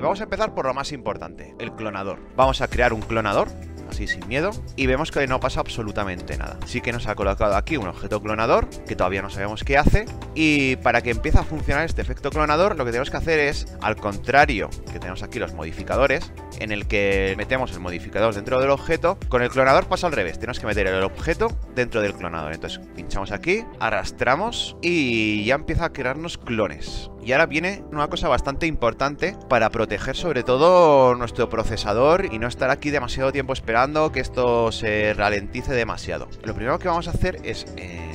Vamos a empezar por lo más importante, el clonador. Vamos a crear un clonador así sin miedo, y vemos que no pasa absolutamente nada. Sí que nos ha colocado aquí un objeto clonador, que todavía no sabemos qué hace, y para que empiece a funcionar este efecto clonador, lo que tenemos que hacer es, al contrario que tenemos aquí los modificadores, en el que metemos el modificador dentro del objeto, con el clonador pasa al revés, tenemos que meter el objeto dentro del clonador. Entonces pinchamos aquí, arrastramos y ya empieza a crearnos clones. Y ahora viene una cosa bastante importante para proteger sobre todo nuestro procesador y no estar aquí demasiado tiempo esperando que esto se ralentice demasiado. Lo primero que vamos a hacer es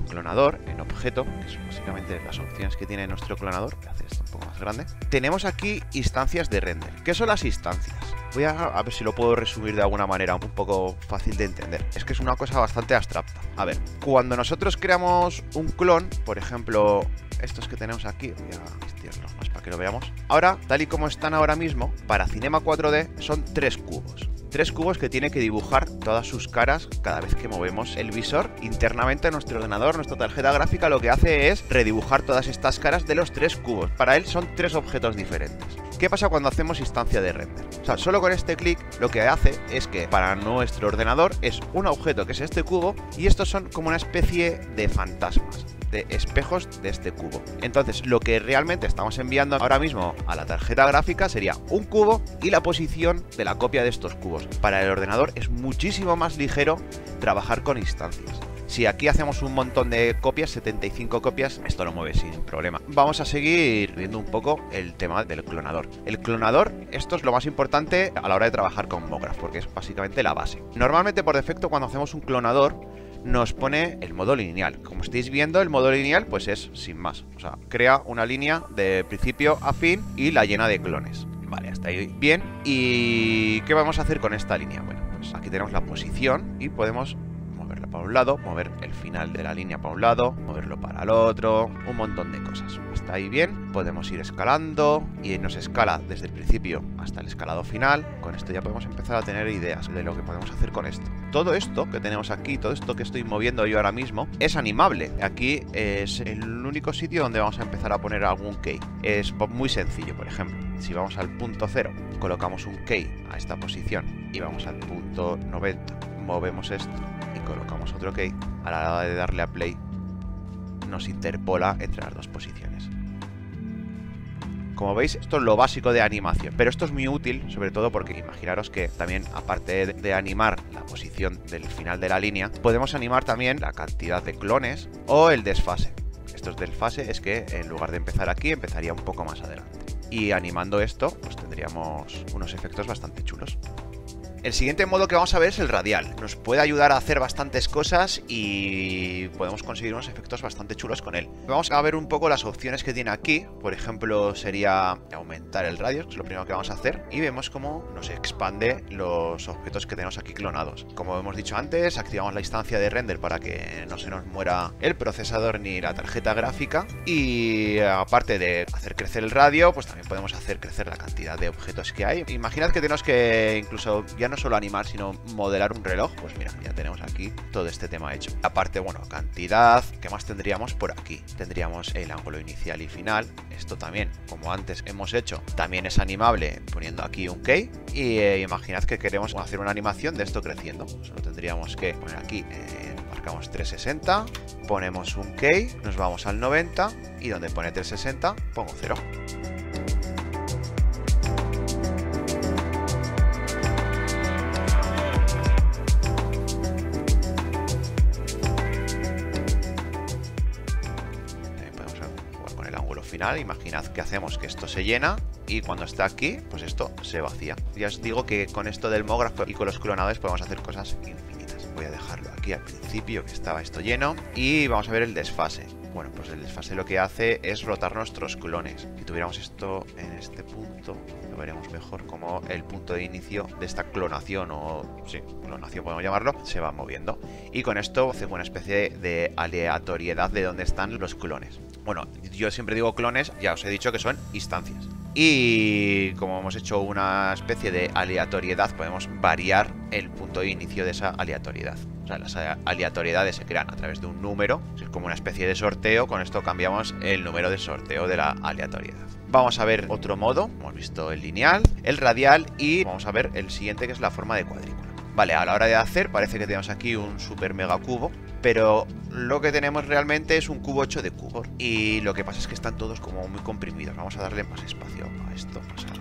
en clonador, en objeto, que son básicamente las opciones que tiene nuestro clonador, que hace esto un poco más grande, tenemos aquí instancias de render. ¿Qué son las instancias? Voy a, ver si lo puedo resumir de alguna manera un poco fácil de entender. Es que es una cosa bastante abstracta. A ver, cuando nosotros creamos un clon, por ejemplo, estos que tenemos aquí, voy a estirarlo más para que lo veamos. Ahora, tal y como están ahora mismo, para Cinema 4D son tres cubos. Tres cubos que tiene que dibujar todas sus caras cada vez que movemos el visor. Internamente en nuestro ordenador, nuestra tarjeta gráfica lo que hace es redibujar todas estas caras de los tres cubos. Para él son tres objetos diferentes. ¿Qué pasa cuando hacemos instancia de render? O sea, solo con este clic lo que hace es que para nuestro ordenador es un objeto que es este cubo y estos son como una especie de fantasmas de espejos de este cubo. Entonces, lo que realmente estamos enviando ahora mismo a la tarjeta gráfica sería un cubo y la posición de la copia de estos cubos. Para el ordenador es muchísimo más ligero trabajar con instancias. Si aquí hacemos un montón de copias, 75 copias, esto lo mueve sin problema. Vamos a seguir viendo un poco el tema del clonador. El clonador, esto es lo más importante a la hora de trabajar con Mograph, porque es básicamente la base. Normalmente por defecto cuando hacemos un clonador, nos pone el modo lineal. Como estáis viendo, el modo lineal pues es sin más. O sea, crea una línea de principio a fin y la llena de clones. Vale, hasta ahí bien. ¿Y qué vamos a hacer con esta línea? Bueno, pues aquí tenemos la posición y podemos para un lado, mover el final de la línea para un lado, moverlo para el otro, un montón de cosas. Hasta ahí bien, podemos ir escalando y nos escala desde el principio hasta el escalado final. Con esto ya podemos empezar a tener ideas de lo que podemos hacer con esto. Todo esto que tenemos aquí, todo esto que estoy moviendo yo ahora mismo, es animable. Aquí es el único sitio donde vamos a empezar a poner algún key. Es muy sencillo, por ejemplo. Si vamos al punto 0, colocamos un key a esta posición y vamos al punto 90, movemos esto y colocamos otro key, a la hora de darle a play nos interpola entre las dos posiciones. Como veis, esto es lo básico de animación, pero esto es muy útil, sobre todo porque imaginaros que también, aparte de animar la posición del final de la línea, podemos animar también la cantidad de clones o el desfase. Esto es desfase, es que en lugar de empezar aquí, empezaría un poco más adelante. Y animando esto, pues tendríamos unos efectos bastante chulos. El siguiente modo que vamos a ver es el radial. Nos puede ayudar a hacer bastantes cosas y podemos conseguir unos efectos bastante chulos con él. Vamos a ver un poco las opciones que tiene aquí. Por ejemplo, sería aumentar el radio, que es lo primero que vamos a hacer. Y vemos cómo nos expande los objetos que tenemos aquí clonados. Como hemos dicho antes, activamos la instancia de render para que no se nos muera el procesador ni la tarjeta gráfica. Y aparte de hacer crecer el radio, pues también podemos hacer crecer la cantidad de objetos que hay. Imaginad que tenemos que incluso ya no solo animar, sino modelar un reloj, pues mira, ya tenemos aquí todo este tema hecho. Aparte, bueno, cantidad, ¿qué más tendríamos por aquí? Tendríamos el ángulo inicial y final. Esto también, como antes hemos hecho, también es animable poniendo aquí un key. Y eh, imaginad que queremos hacer una animación de esto creciendo. Solo tendríamos que poner aquí, eh, marcamos 360, ponemos un key, nos vamos al 90 y donde pone 360 pongo 0. Imaginad que hacemos que esto se llena y cuando está aquí, pues esto se vacía. Ya os digo que con esto del mógrafo y con los clonadores podemos hacer cosas infinitas. Voy a dejarlo aquí al principio que estaba esto lleno y vamos a ver el desfase. Bueno, pues el desfase lo que hace es rotar nuestros clones. Si tuviéramos esto en este punto, lo veremos mejor como el punto de inicio de esta clonación o, sí, clonación podemos llamarlo, se va moviendo. Y con esto hacemos una especie de aleatoriedad de dónde están los clones. Bueno, yo siempre digo clones, ya os he dicho que son instancias. Y como hemos hecho una especie de aleatoriedad, podemos variar el punto de inicio de esa aleatoriedad. O sea, las aleatoriedades se crean a través de un número, es como una especie de sorteo, con esto cambiamos el número de sorteo de la aleatoriedad. Vamos a ver otro modo, hemos visto el lineal, el radial y vamos a ver el siguiente que es la forma de cuadrícula. Vale, a la hora de hacer parece que tenemos aquí un super mega cubo, pero lo que tenemos realmente es un cubo 8 de cubos. Y lo que pasa es que están todos como muy comprimidos. Vamos a darle más espacio a esto. Pasar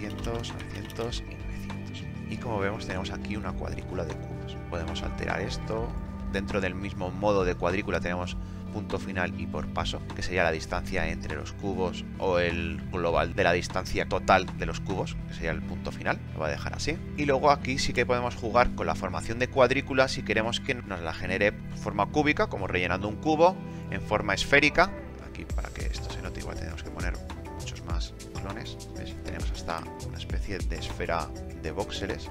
900, 900 y 900. Y como vemos tenemos aquí una cuadrícula de cubos. Podemos alterar esto. Dentro del mismo modo de cuadrícula tenemos punto final y por paso, que sería la distancia entre los cubos o el global de la distancia total de los cubos, que sería el punto final. Lo voy a dejar así. Y luego aquí sí que podemos jugar con la formación de cuadrícula si queremos que nos la genere forma cúbica, como rellenando un cubo, en forma esférica. Aquí para que esto se note igual tenemos que poner muchos más clones. Tenemos hasta una especie de esfera de voxeles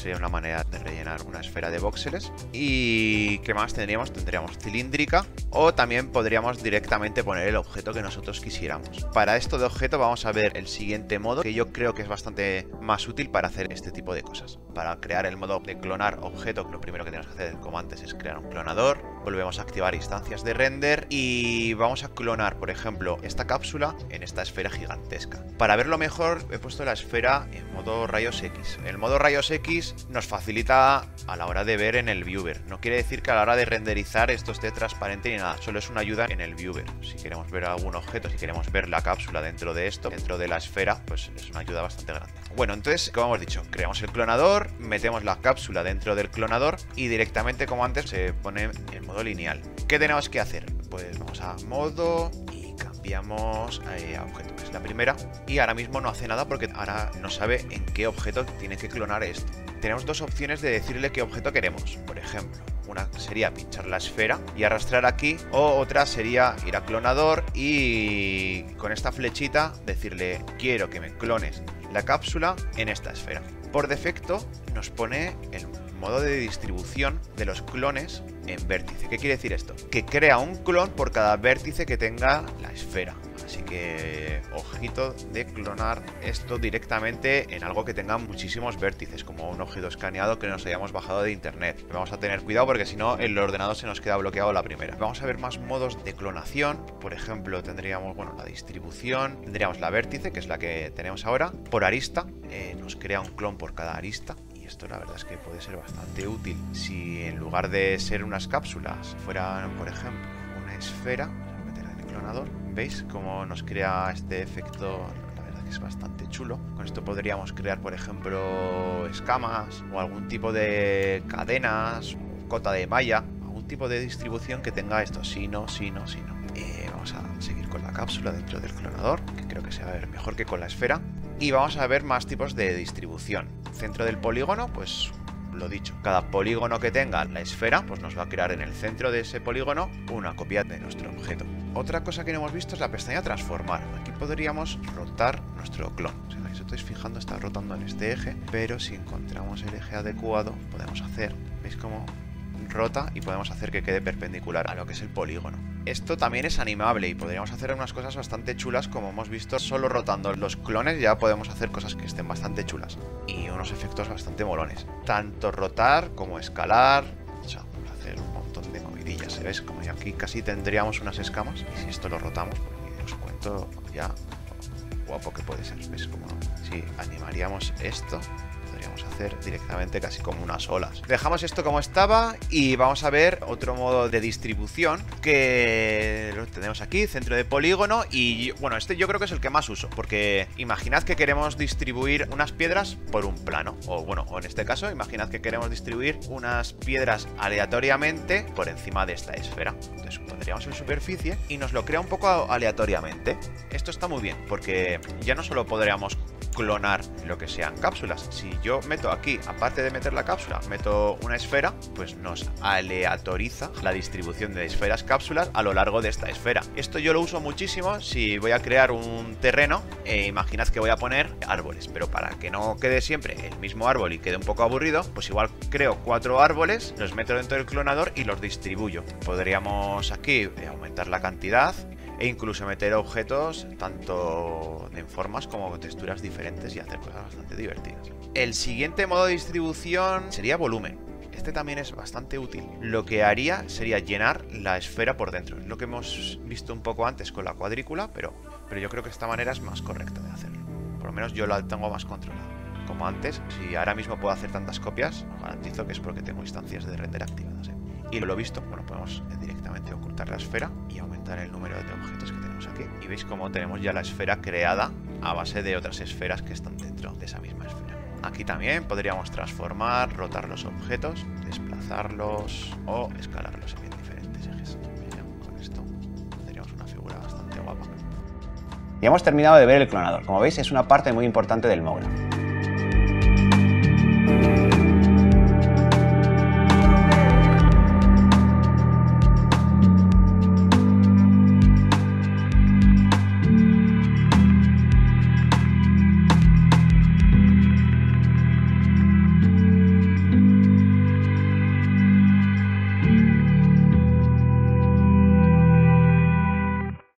sería una manera de rellenar una esfera de voxeles. ¿Y qué más tendríamos? Tendríamos cilíndrica o también podríamos directamente poner el objeto que nosotros quisiéramos. Para esto de objeto vamos a ver el siguiente modo que yo creo que es bastante más útil para hacer este tipo de cosas. Para crear el modo de clonar objeto, lo primero que tenemos que hacer como antes es crear un clonador. Volvemos a activar instancias de render y vamos a clonar, por ejemplo, esta cápsula en esta esfera gigantesca. Para verlo mejor he puesto la esfera en modo rayos X. El modo rayos X nos facilita a la hora de ver en el viewer. No quiere decir que a la hora de renderizar esto esté transparente ni nada, solo es una ayuda en el viewer. Si queremos ver algún objeto, si queremos ver la cápsula dentro de esto, dentro de la esfera, pues es una ayuda bastante grande. Bueno, entonces, como hemos dicho, creamos el clonador, metemos la cápsula dentro del clonador y directamente, como antes, se pone en modo lineal. ¿Qué tenemos que hacer? Pues vamos a modo y cambiamos eh, a objeto, que es la primera. Y ahora mismo no hace nada porque ahora no sabe en qué objeto tiene que clonar esto tenemos dos opciones de decirle qué objeto queremos. Por ejemplo, una sería pinchar la esfera y arrastrar aquí, o otra sería ir a clonador y con esta flechita decirle quiero que me clones la cápsula en esta esfera. Por defecto nos pone el modo de distribución de los clones en vértice. ¿Qué quiere decir esto? Que crea un clon por cada vértice que tenga la esfera. Así que ojito de clonar esto directamente en algo que tenga muchísimos vértices, como un objeto escaneado que nos hayamos bajado de internet. Vamos a tener cuidado porque si no el ordenador se nos queda bloqueado la primera. Vamos a ver más modos de clonación. Por ejemplo, tendríamos bueno, la distribución, tendríamos la vértice, que es la que tenemos ahora, por arista. Eh, nos crea un clon por cada arista Y esto la verdad es que puede ser bastante útil. Si en lugar de ser unas cápsulas fueran, por ejemplo, una esfera, ¿Veis cómo nos crea este efecto? La verdad que es bastante chulo. Con esto podríamos crear, por ejemplo, escamas o algún tipo de cadenas, cota de malla, algún tipo de distribución que tenga esto. Si no, si no, si no. Eh, vamos a seguir con la cápsula dentro del clonador, que creo que se va a ver mejor que con la esfera. Y vamos a ver más tipos de distribución. Centro del polígono, pues lo dicho, cada polígono que tenga la esfera, pues nos va a crear en el centro de ese polígono una copia de nuestro objeto. Otra cosa que no hemos visto es la pestaña transformar. Aquí podríamos rotar nuestro clon. Si os estáis fijando, está rotando en este eje, pero si encontramos el eje adecuado, podemos hacer, ¿veis cómo rota y podemos hacer que quede perpendicular a lo que es el polígono. Esto también es animable y podríamos hacer unas cosas bastante chulas como hemos visto solo rotando los clones ya podemos hacer cosas que estén bastante chulas y unos efectos bastante molones. Tanto rotar como escalar, o sea, de movidillas, ¿sabes? Como aquí casi tendríamos unas escamas y si esto lo rotamos, pues os cuento ya guapo que puede ser, ¿ves? Como si animaríamos esto podríamos hacer directamente casi como unas olas. Dejamos esto como estaba y vamos a ver otro modo de distribución que lo tenemos aquí, centro de polígono y bueno, este yo creo que es el que más uso porque imaginad que queremos distribuir unas piedras por un plano o bueno, o en este caso imaginad que queremos distribuir unas piedras aleatoriamente por encima de esta esfera. Entonces pondríamos en superficie y nos lo crea un poco aleatoriamente. Esto está muy bien porque ya no solo podríamos clonar lo que sean cápsulas. Si yo meto aquí, aparte de meter la cápsula, meto una esfera, pues nos aleatoriza la distribución de esferas cápsulas a lo largo de esta esfera. Esto yo lo uso muchísimo si voy a crear un terreno e imaginad que voy a poner árboles, pero para que no quede siempre el mismo árbol y quede un poco aburrido, pues igual creo cuatro árboles, los meto dentro del clonador y los distribuyo. Podríamos aquí aumentar la cantidad e incluso meter objetos tanto en formas como texturas diferentes y hacer cosas bastante divertidas. El siguiente modo de distribución sería volumen. Este también es bastante útil. Lo que haría sería llenar la esfera por dentro. Es lo que hemos visto un poco antes con la cuadrícula, pero, pero yo creo que esta manera es más correcta de hacerlo. Por lo menos yo la tengo más controlada. Como antes, si ahora mismo puedo hacer tantas copias, os garantizo que es porque tengo instancias de render activadas. ¿eh? Y lo visto, bueno, podemos directamente ocultar la esfera y aumentar el número de objetos que tenemos aquí. Y veis cómo tenemos ya la esfera creada a base de otras esferas que están dentro de esa misma esfera. Aquí también podríamos transformar, rotar los objetos, desplazarlos o escalarlos en diferentes ejes. con esto tendríamos una figura bastante guapa. Y hemos terminado de ver el clonador. Como veis es una parte muy importante del MOGRAPH.